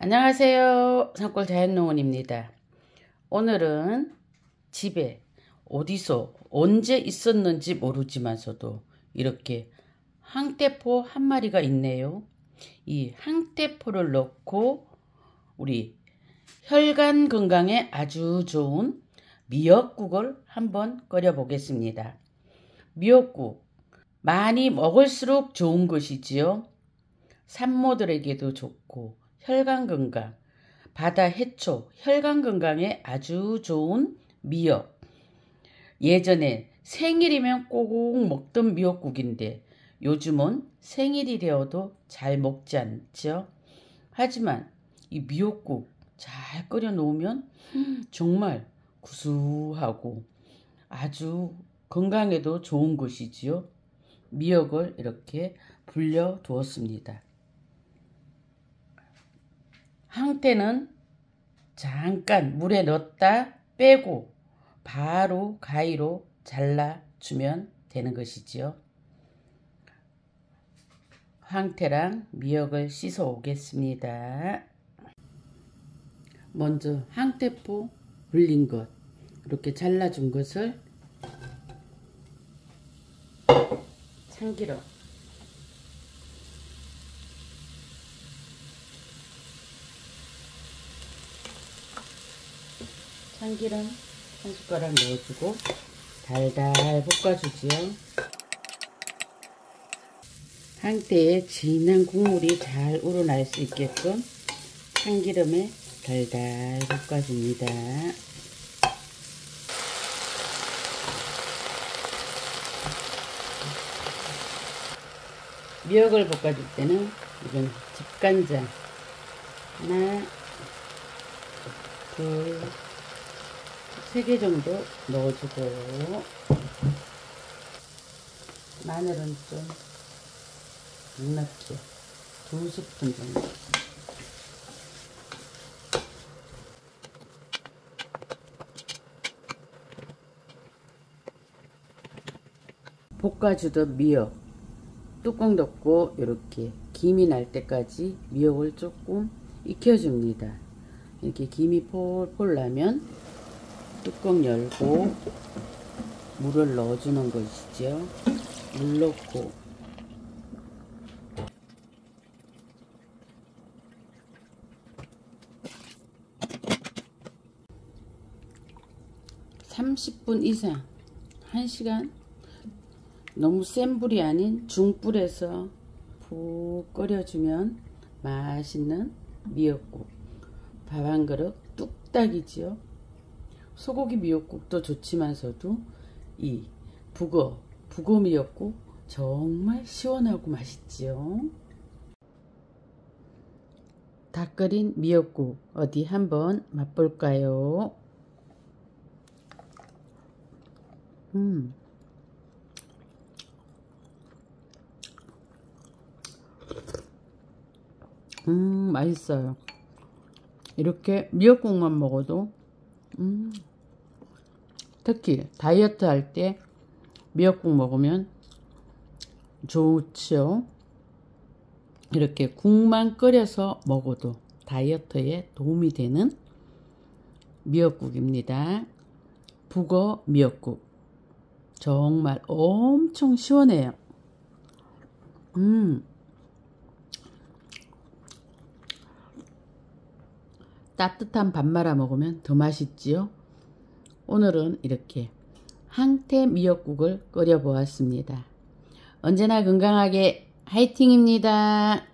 안녕하세요. 산골 자연농원입니다. 오늘은 집에 어디서 언제 있었는지 모르지만서도 이렇게 항대포 한 마리가 있네요. 이 항대포를 넣고 우리 혈관 건강에 아주 좋은 미역국을 한번 끓여 보겠습니다. 미역국 많이 먹을수록 좋은 것이지요. 산모들에게도 좋고 혈관 건강, 바다 해초, 혈관 건강에 아주 좋은 미역. 예전에 생일이면 꼭 먹던 미역국인데 요즘은 생일이 되어도 잘 먹지 않죠. 하지만 이 미역국 잘 끓여 놓으면 정말 구수하고 아주 건강에도 좋은 것이지요. 미역을 이렇게 불려 두었습니다. 항태는 잠깐 물에 넣었다 빼고 바로 가위로 잘라주면 되는 것이지요. 황태랑 미역을 씻어 오겠습니다. 먼저 항태포 불린 것 이렇게 잘라준 것을 참기름 참기름 한 숟가락 넣어주고 달달 볶아주지요. 한때에 진한 국물이 잘 우러날 수 있게끔 참기름에 달달 볶아줍니다. 미역을 볶아줄 때는 이건 집간장 하나 둘 3개 정도 넣어주고. 마늘은 좀 넉넉히 두 스푼 정도. 볶아주던 미역. 뚜껑 덮고 이렇게 김이 날 때까지 미역을 조금 익혀줍니다. 이렇게 김이 폴폴 나면 뚜껑 열고 물을 넣어주는 것이죠. 물 넣고. (30분) 이상 (1시간) 너무 센 불이 아닌 중불에서 푹 끓여주면 맛있는 미역국. 밥 한 그릇 뚝딱이지요 소고기 미역국도 좋지만서도 이 북어, 북어 미역국 정말 시원하고 맛있지요. 다 끓인 미역국 어디 한번 맛볼까요? 음. 음, 맛있어요. 이렇게 미역국만 먹어도 음. 특히 다이어트 할 때 미역국 먹으면 좋죠. 이렇게 국만 끓여서 먹어도 다이어트에 도움이 되는 미역국입니다. 북어 미역국. 정말 엄청 시원해요. 음. 따뜻한 밥 말아 먹으면 더 맛있지요. 오늘은 이렇게 항태 미역국을 끓여 보았습니다. 언제나 건강하게 화이팅입니다.